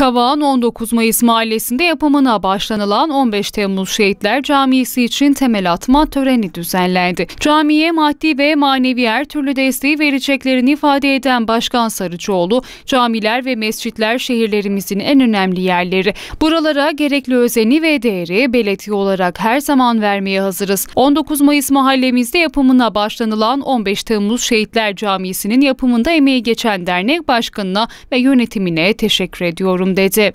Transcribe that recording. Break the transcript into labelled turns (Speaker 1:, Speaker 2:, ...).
Speaker 1: Kavağın 19 Mayıs mahallesinde yapımına başlanılan 15 Temmuz Şehitler Camisi için temel atma töreni düzenlendi. Camiye maddi ve manevi her türlü desteği vereceklerini ifade eden Başkan Sarıcıoğlu, camiler ve mescitler şehirlerimizin en önemli yerleri. Buralara gerekli özeni ve değeri belediye olarak her zaman vermeye hazırız. 19 Mayıs mahallemizde yapımına başlanılan 15 Temmuz Şehitler Camisi'nin yapımında emeği geçen dernek başkanına ve yönetimine teşekkür ediyorum Forum, they say